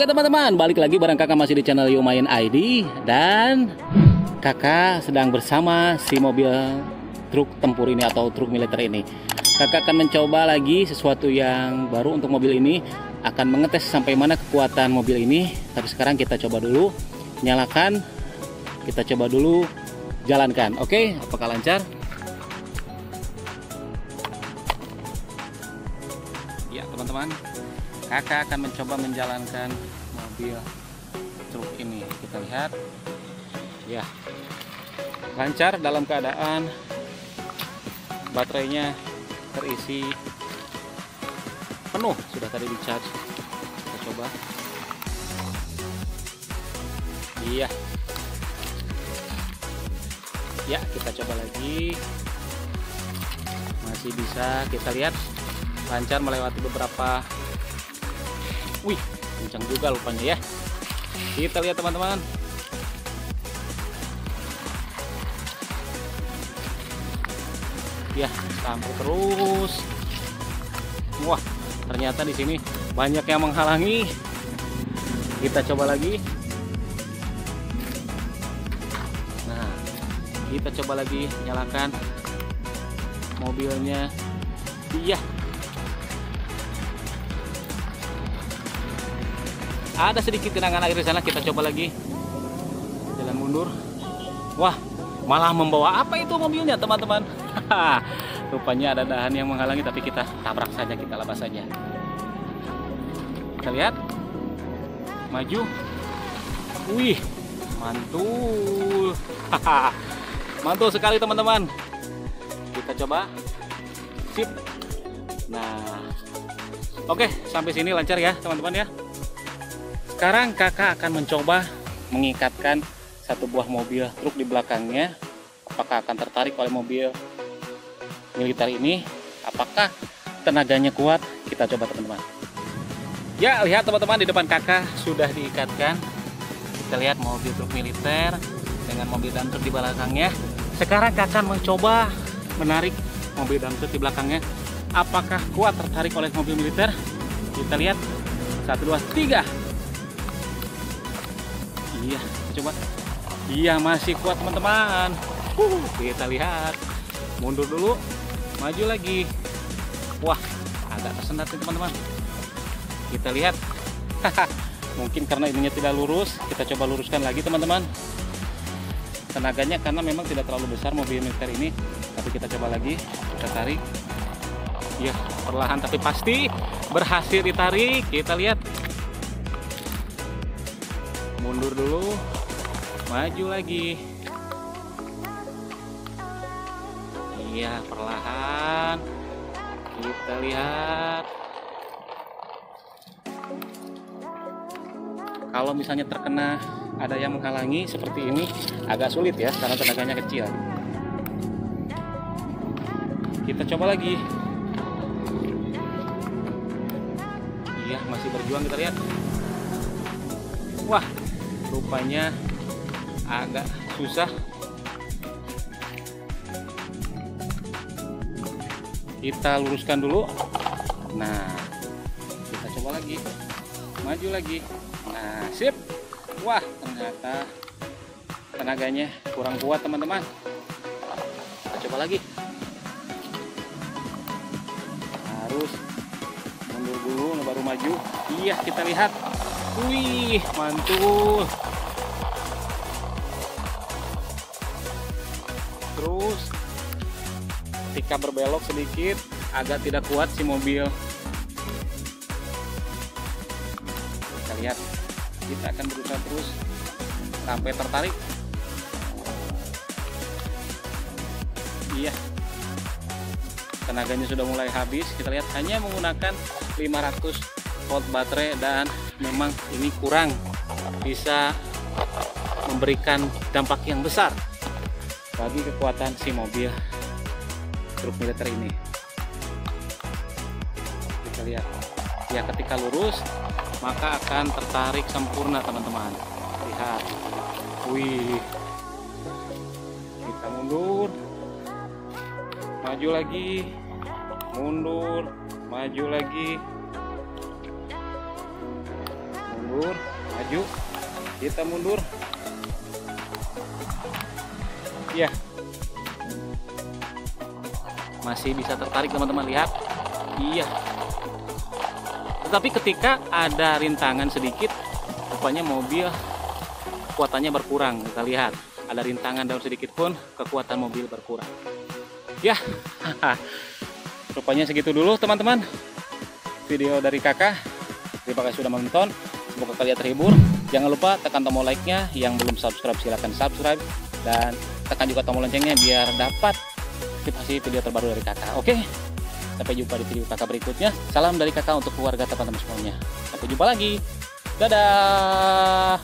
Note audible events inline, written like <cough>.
Oke teman-teman, balik lagi bareng kakak masih di channel Yumain ID Dan kakak sedang bersama si mobil truk tempur ini atau truk militer ini. Kakak akan mencoba lagi sesuatu yang baru untuk mobil ini Akan mengetes sampai mana kekuatan mobil ini. Tapi sekarang kita coba dulu Nyalakan Kita coba dulu jalankan. Oke, apakah lancar? Ya teman-teman kakak akan mencoba menjalankan mobil truk ini. Kita lihat. Ya. Lancar dalam keadaan baterainya terisi penuh. Sudah tadi di charge kita coba. Iya. Ya kita coba lagi. Masih bisa kita lihat. Lancar melewati beberapa Wih, kencang juga lupanya ya. Kita lihat teman-teman. Ya, sampai terus. Wah, ternyata di sini banyak yang menghalangi. Kita coba lagi. Nah, kita coba lagi nyalakan mobilnya. Iya, ada sedikit genangan air di sana kita coba lagi. Jalan mundur. Wah malah membawa apa itu mobilnya teman-teman? <laughs> Rupanya ada dahan yang menghalangi tapi kita tabrak saja kita lepas saja. Kita lihat. Maju. Wih mantul. <laughs> Mantul sekali teman-teman. Kita coba. Sip. Nah. Oke sampai sini lancar ya teman-teman ya sekarang kakak akan mencoba mengikatkan satu buah mobil truk di belakangnya. Apakah akan tertarik oleh mobil militer ini? Apakah tenaganya kuat? Kita coba teman-teman. Ya, lihat teman-teman di depan kakak sudah diikatkan. Kita lihat mobil truk militer dengan mobil dump truk di belakangnya. Sekarang kakak mencoba menarik mobil dump truk di belakangnya. Apakah kuat tertarik oleh mobil militer? Kita lihat. Satu, dua, tiga. Iya, coba. Iya, masih kuat teman-teman. Uh, kita lihat. Mundur dulu, maju lagi. Wah, agak tersendat nih teman-teman. Kita lihat. Mungkin karena ininya tidak lurus, kita coba luruskan lagi teman-teman. Tenaganya karena memang tidak terlalu besar mobil militer ini, tapi kita coba lagi, kita tarik. Iya, perlahan tapi pasti berhasil ditarik. Kita lihat mundur dulu maju lagi. Iya perlahan. Kita lihat. Kalau misalnya terkena ada yang menghalangi seperti ini agak sulit ya karena tenaganya kecil. Kita coba lagi. Iya masih berjuang kita lihat. Wah rupanya agak susah. Kita luruskan dulu. Nah kita coba lagi. Maju lagi. Nah sip. Wah ternyata tenaganya kurang kuat teman-teman. Kita coba lagi. Harus mundur dulu baru maju. Iya kita lihat Wih, mantul. Terus ketika berbelok sedikit agak tidak kuat si mobil. Kita lihat. Kita akan berusaha terus sampai tertarik. Iya. Tenaganya sudah mulai habis. Kita lihat hanya menggunakan 500 volt baterai dan memang ini kurang bisa memberikan dampak yang besar bagi kekuatan si mobil truk militer ini. Kita lihat. Ya ketika lurus maka akan tertarik sempurna teman-teman. Lihat. Wih. Kita mundur. Maju lagi. Mundur. Maju lagi mundur maju kita mundur. Ya masih bisa tertarik teman-teman lihat. Iya. Tetapi ketika ada rintangan sedikit rupanya mobil kekuatannya berkurang. Kita lihat ada rintangan daun sedikit pun kekuatan mobil berkurang. Ya. <laughs> Rupanya segitu dulu teman-teman video dari kakak. Terima kasih sudah menonton semoga kalian terhibur. Jangan lupa tekan tombol like nya yang belum subscribe silahkan subscribe. Dan tekan juga tombol loncengnya biar dapat notifikasi video terbaru dari kakak. Oke? Sampai jumpa di video kakak berikutnya. Salam dari kakak untuk keluarga teman-teman semuanya. Sampai jumpa lagi. Dadah